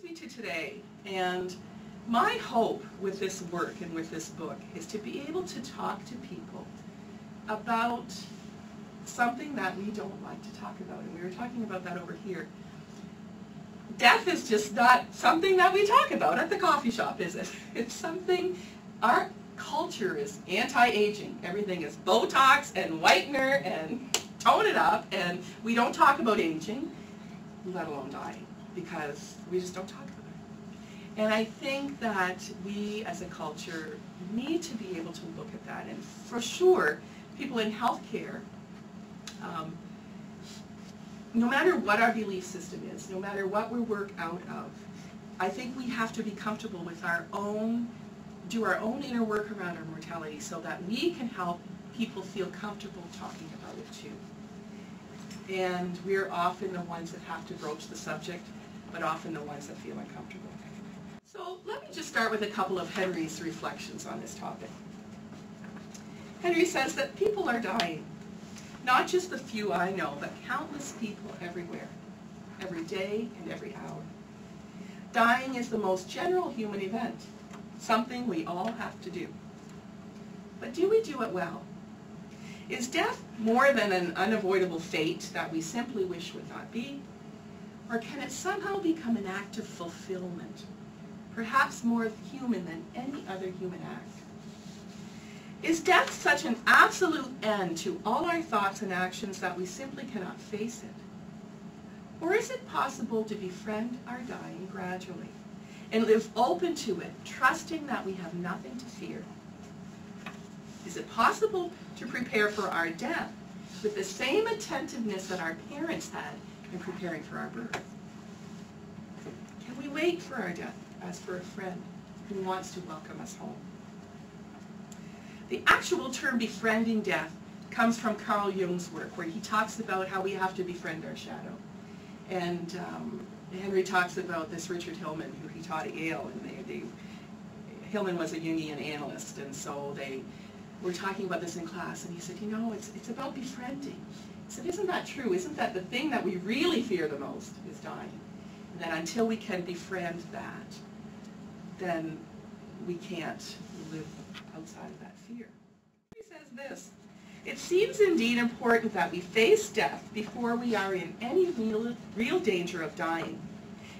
brings me to today, and my hope with this work and with this book is to be able to talk to people about something that we don't like to talk about, and we were talking about that over here. Death is just not something that we talk about at the coffee shop, is it? It's something, our culture is anti-aging. Everything is Botox and whitener and tone it up, and we don't talk about aging, let alone dying, because we just don't talk about it. And I think that we as a culture need to be able to look at that, and for sure, people in healthcare, um, no matter what our belief system is, no matter what we work out of, I think we have to be comfortable with our own, do our own inner work around our mortality so that we can help people feel comfortable talking about it too. And we're often the ones that have to broach the subject, but often the ones that feel uncomfortable. So let me just start with a couple of Henri's reflections on this topic. Henri says that people are dying. Not just the few I know, but countless people everywhere, every day and every hour. Dying is the most general human event, something we all have to do. But do we do it well? Is death more than an unavoidable fate that we simply wish would not be? Or can it somehow become an act of fulfillment, perhaps more human than any other human act? Is death such an absolute end to all our thoughts and actions that we simply cannot face it? Or is it possible to befriend our dying gradually and live open to it, trusting that we have nothing to fear? Is it possible to prepare for our death with the same attentiveness that our parents had in preparing for our birth? Can we wait for our death as for a friend who wants to welcome us home? The actual term befriending death comes from Carl Jung's work, where he talks about how we have to befriend our shadow. And um, Henri talks about this Richard Hillman, who he taught at Yale, and they, they, Hillman was a Jungian analyst, and so they were talking about this in class, and he said, you know, it's, it's about befriending. Said, isn't that true? Isn't that the thing that we really fear the most is dying? And that until we can befriend that, then we can't live outside of that fear. He says this, it seems indeed important that we face death before we are in any real, real danger of dying,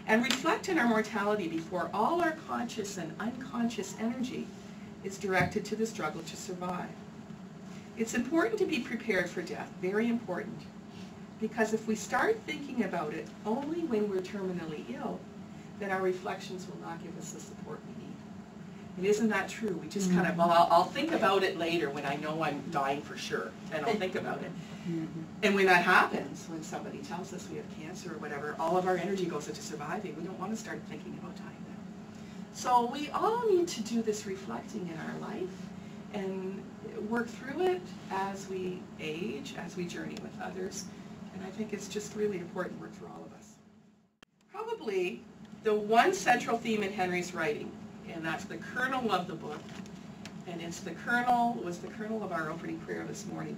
and reflect on our mortality before all our conscious and unconscious energy is directed to the struggle to survive. It's important to be prepared for death, very important, because if we start thinking about it only when we're terminally ill, then our reflections will not give us the support we need. And isn't that true? We just kind of, well, I'll, I'll, think about it later when I know I'm dying for sure, and I'll think about it. Mm-hmm. And when that happens, when somebody tells us we have cancer or whatever, all of our energy goes into surviving. We don't want to start thinking about dying now. So we all need to do this reflecting in our life and work through it as we age, as we journey with others. And I think it's just really important work for all of us. Probably the one central theme in Henri's writing and that's the kernel of the book. And it's the kernel, was the kernel of our opening prayer this morning.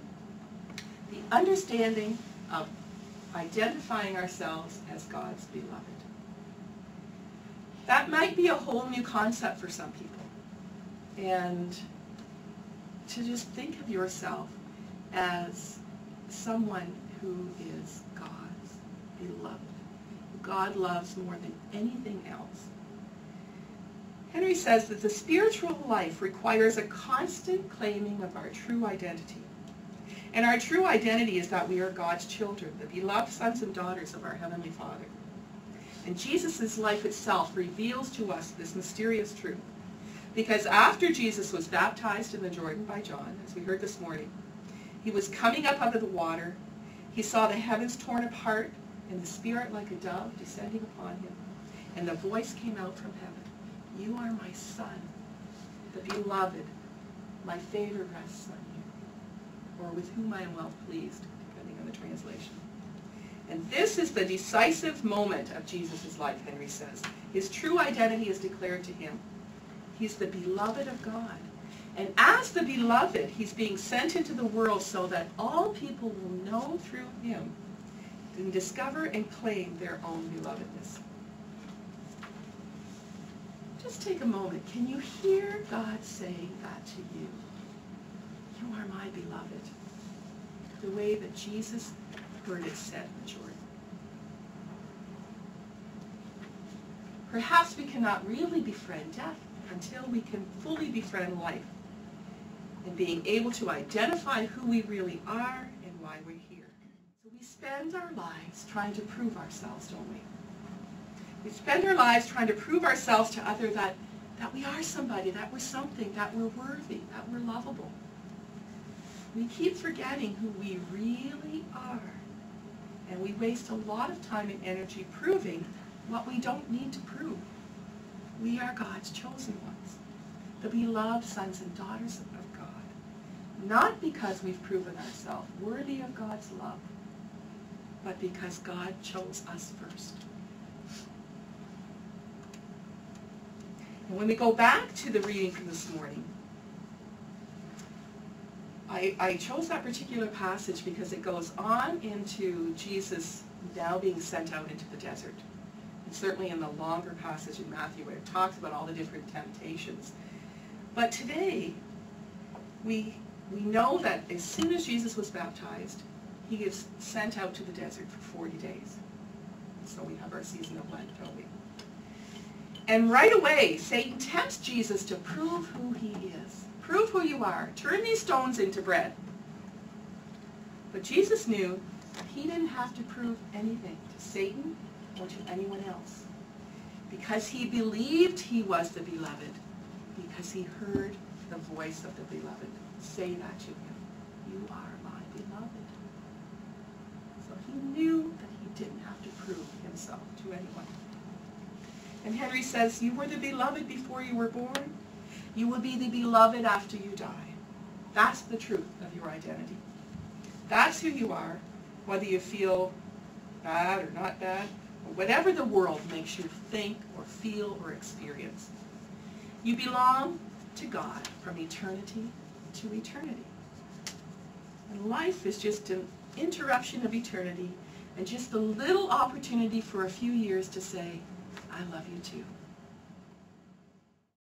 The understanding of identifying ourselves as God's beloved. That might be a whole new concept for some people. And to just think of yourself as someone who is God's beloved. God loves more than anything else. Henri says that the spiritual life requires a constant claiming of our true identity. And our true identity is that we are God's children, the beloved sons and daughters of our Heavenly Father. And Jesus' life itself reveals to us this mysterious truth. Because after Jesus was baptized in the Jordan by John, as we heard this morning, he was coming up out of the water. He saw the heavens torn apart and the Spirit like a dove descending upon him. And the voice came out from heaven. You are my son, the beloved, my favor rests on you, or with whom I am well pleased, depending on the translation. And this is the decisive moment of Jesus' life, Henri says. His true identity is declared to him. He's the beloved of God. And as the beloved, he's being sent into the world so that all people will know through him and discover and claim their own belovedness. just take a moment. Can you hear God saying that to you? You are my beloved. The way that Jesus heard it said in Jordan. Perhaps we cannot really befriend death until we can fully befriend life and being able to identify who we really are and why we're here. So we spend our lives trying to prove ourselves, don't we? We spend our lives trying to prove ourselves to others that, that we are somebody, that we're something, that we're worthy, that we're lovable. We keep forgetting who we really are. And we waste a lot of time and energy proving what we don't need to prove. We are God's chosen ones, the beloved sons and daughters of God. Not because we've proven ourselves worthy of God's love, but because God chose us first. And when we go back to the reading from this morning, I, I chose that particular passage because it goes on into Jesus now being sent out into the desert. And certainly in the longer passage in Matthew where it talks about all the different temptations. But today, we, we know that as soon as Jesus was baptized, he is sent out to the desert for 40 days. So we have our season of Lent, don't we? And right away, Satan tempts Jesus to prove who he is. Prove who you are. Turn these stones into bread. But Jesus knew he didn't have to prove anything to Satan or to anyone else. Because he believed he was the beloved. Because he heard the voice of the beloved say that to him. You are my beloved. So he knew that he didn't have to prove himself to anyone. And Henri says, you were the beloved before you were born. You will be the beloved after you die. That's the truth of your identity. That's who you are, whether you feel bad or not bad, whatever the world makes you think or feel or experience. You belong to God from eternity to eternity. And life is just an interruption of eternity and just a little opportunity for a few years to say, I love you too.